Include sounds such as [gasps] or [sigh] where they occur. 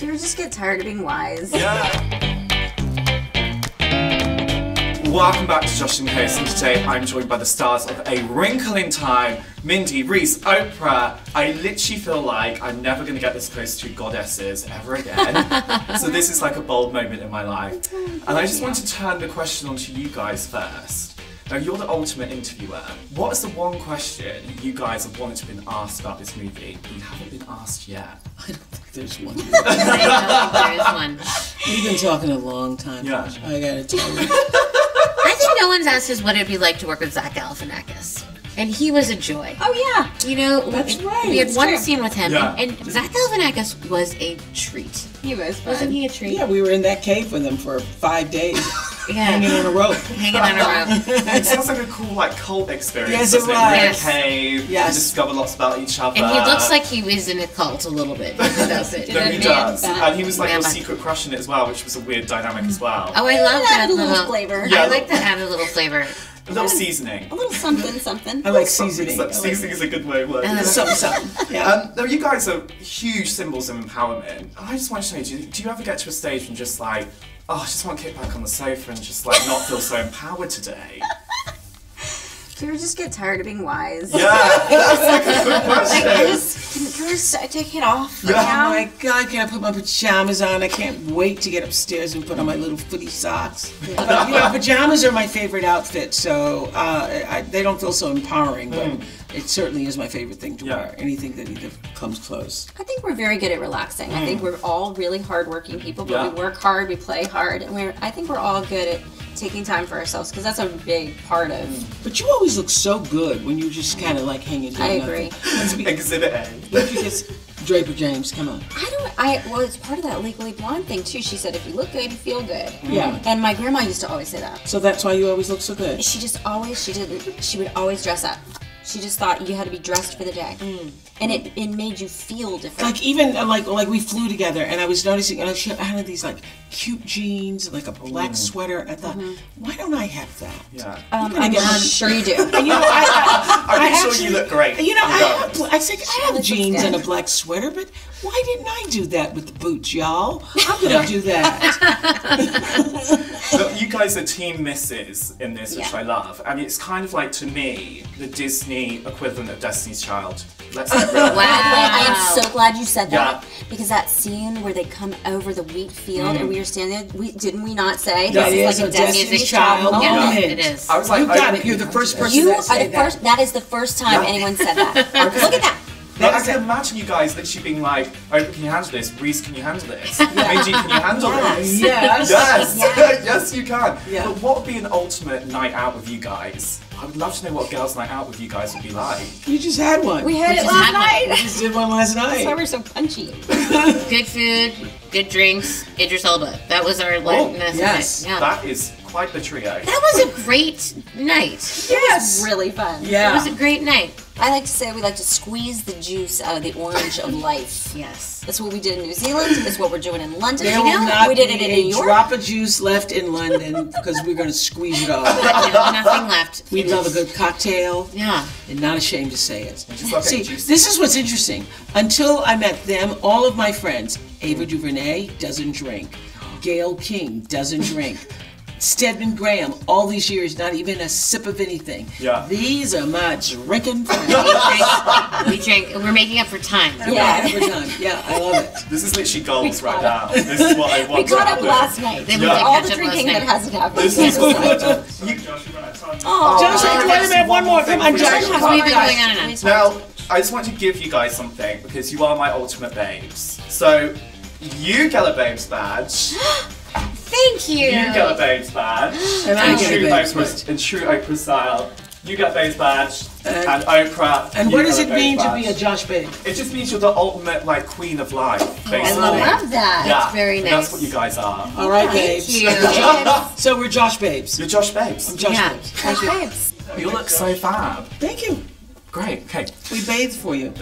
Do you ever just get tired of being wise? Yeah. Welcome back to Joshington Post, and today I'm joined by the stars of A Wrinkle in Time, Mindy, Reese, Oprah. I literally feel like I'm never going to get this close to goddesses ever again. [laughs] so this is like a bold moment in my life. And I just want to turn the question on to you guys first. Now you're the ultimate interviewer. What is the one question you guys have wanted to have been asked about this movie but you haven't been asked yet? I don't think there's one. [laughs] there is one. We've been talking a long time. Yeah. Josh. I gotta tell you. I think no one's asked us what it'd be like to work with Zach Galifianakis. And he was a joy. Oh yeah. You know, That's we, right, we had it's one true. scene with him, Yeah. and, and Zach Galifianakis was a treat. He was fun. Wasn't he a treat? Yeah, we were in that cave with him for five days, Yeah. hanging on a rope. [laughs] Hanging on a rope. It sounds like a cool like cult experience. Yes, it doesn't We're in a was. cave. Yes. You discover lots about each other. And he looks like he was in a cult a little bit. He does it. [laughs] No, he does. bun. And he was like Man your secret crush in it as well, which was a weird dynamic as well. Oh, I love that added a little little flavor. Yeah. I like that added a little flavor. A little seasoning. A little something, something. [laughs] I like seasoning. So- Seasoning is a good way of wording I it. love Something, something. Yeah. Um, now, you guys are huge symbols of empowerment. I just want to know, do you, do you ever get to a stage and just like, oh, I just want to kick back on the sofa and just like not feel so empowered today? Do you ever just get tired of being wise? Yeah, that's like a good Like, I just, can, can I just take it off? Yeah. Oh my god, can I put my pajamas on? I can't wait to get upstairs and put on my little footy socks. But, you know, pajamas are my favorite outfit, so uh, I, they don't feel so empowering, but it certainly is my favorite thing to Yeah. wear. Anything that either comes close. I think we're very good at relaxing. I think we're all really hardworking people, but Yeah. we work hard, we play hard, and we're. I think we're all good at taking time for ourselves because that's a big part of. But you always look so good when you're just kind of like hanging doing I nothing. agree. Exhibit A. Look at this. Draper James, come on. I don't. I well, it's part of that legally blonde thing too. She said if you look good, you feel good. Yeah. And my grandma used to always say that. So that's why you always look so good. She just always she didn't. She would always dress up. She just thought you had to be dressed for the day, and it, it made you feel different. Like even uh, like like we flew together, and I was noticing, and she had these like cute jeans, like a black sweater. I thought, why don't I have that? Yeah. um, I I'm sure you do. [laughs] You know, I, I, I'm [laughs] I sure actually- you look great. You know, I have. I think I have jeans and a black sweater, but why didn't I do that with the boots, y'all? [laughs] I'm gonna do that. But you guys are team misses in this, which Yeah. I love. And it's kind of like, to me, the Disney equivalent of Destiny's Child. Let's get real. By the way, I am so glad you said that Yeah. because that scene where they come over the wheat field and mm. we were standing there, we didn't we not say That this is is like a a Destiny's Destiny's Child Child Yeah, moment? moment. it is. I was like, You got don't it. You're the first I person You that are the that. first. That is the first time Yeah. anyone said that. [laughs] Look at that. Imagine you guys literally being like, oh, can you handle this? Reese, can you handle this? [laughs] Mindy, can you handle this? [laughs] Yes. Yes, [laughs] Yes. yes, you can. Yeah. But what would be an ultimate night out with you guys? I would love to know what girls' night out with you guys would be like. You just had one. We had it last had one. night. You just did one last That's why night. we're so punchy. Good food, good drinks, Idris Elba. That was our like, Oh, that's yes. it. Yeah. That is quite the trio. That was a great night. Yes. Really fun. Yeah. It was a great night. I like to say we like to squeeze the juice out of the orange of [laughs] life. Yes. That's what we did in New Zealand. It's what we're doing in London. There You will know, not we did be it in a New York. drop of juice left in London because we're going to squeeze it all. But no, nothing left. We love a good cocktail. Yeah. and not ashamed to say it. just See, getting this is what's interesting. Until I met them, all of my friends, Ava DuVernay doesn't drink, Gayle King doesn't drink, Stedman Graham, all these years, not even a sip of anything. Yeah. These are my drinking [laughs] friends. We drink. we drank. We're making up for time. Yeah. Every time. Yeah, I love it. This is literally goals right now. This is what I want We to caught up last night. Then we Yeah. did All catch the up drinking last that hasn't happened. This is [laughs] you, Oh, Josh, I do wanna I have one more? Come on, thing for Josh. we've been going on and on. Now, I just want to give you guys something because you are my ultimate babes. So, you get a babes badge. [gasps] [gasps] [gasps] Thank you. You got a babes badge. And I get a true babes Oprah, in true Oprah style. You got a babes badge, And- and, Oprah. And what does it mean babes to be a. Josh Babe? It just means you're the ultimate like queen of life, oh, basically. I love that. Yeah, That's very and nice. That's what you guys are. All right, Thank babes. you. [laughs] So we're Josh Babes. You're Josh Babes. Josh Yeah. Babes. Thank you. You look so fab. Thank you. Great. Okay. We bathed for you. [laughs]